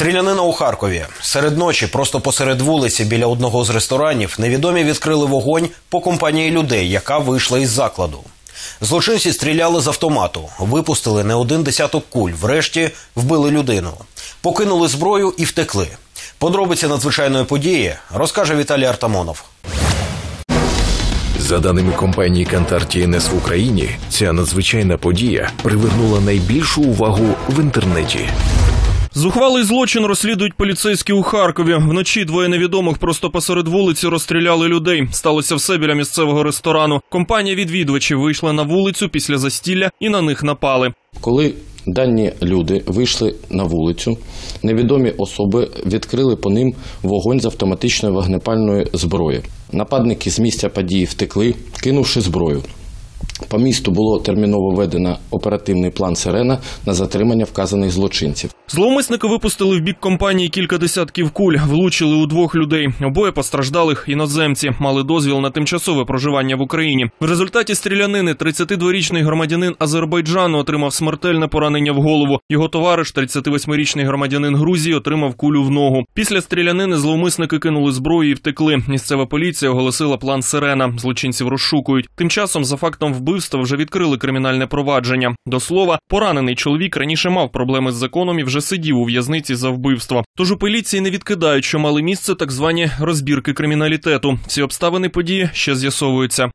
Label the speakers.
Speaker 1: Стрілянина у Харкові. Серед ночі, просто посеред вулиці, біля одного з ресторанів, невідомі відкрили вогонь по компанії людей, яка вийшла із закладу. Злочинці стріляли з автомату, випустили не один десяток куль. Врешті вбили людину, покинули зброю і втекли. Подробиці надзвичайної події розкаже Віталій Артамонов.
Speaker 2: За даними компанії Кантар ТНС в Україні, ця надзвичайна подія привернула найбільшу увагу в інтернеті.
Speaker 3: Зухвалий злочин розслідують поліцейські у Харкові. Вночі двоє невідомих просто посеред вулиці розстріляли людей. Сталося все біля місцевого ресторану. Компанія відвідувачів вийшла на вулицю після застілля і на них напали.
Speaker 4: Коли дані люди вийшли на вулицю, невідомі особи відкрили по ним вогонь з автоматичної вогнепальної зброї. Нападники з місця події втекли, кинувши зброю. По місту було терміново введено оперативний план Сирена на затримання вказаних злочинців.
Speaker 3: Зловмисники випустили в бік компанії кілька десятків куль, влучили у двох людей. Обоє постраждалих іноземці мали дозвіл на тимчасове проживання в Україні. В результаті стрілянини 32-річний громадянин Азербайджану отримав смертельне поранення в голову. Його товариш, 38-річний громадянин Грузії, отримав кулю в ногу. Після стрілянини зловмисники кинули зброю і втекли. Місцева поліція оголосила план Сирена. Злочинців розшукують. Тим часом за фактом вбивства вже відкрили кримінальне провадження. До слова, поранений чоловік раніше мав проблеми з законом і вже сидів у в'язниці за вбивство. Тож у поліції не відкидають, що мали місце так звані розбірки криміналітету. Всі обставини події ще з'ясовуються.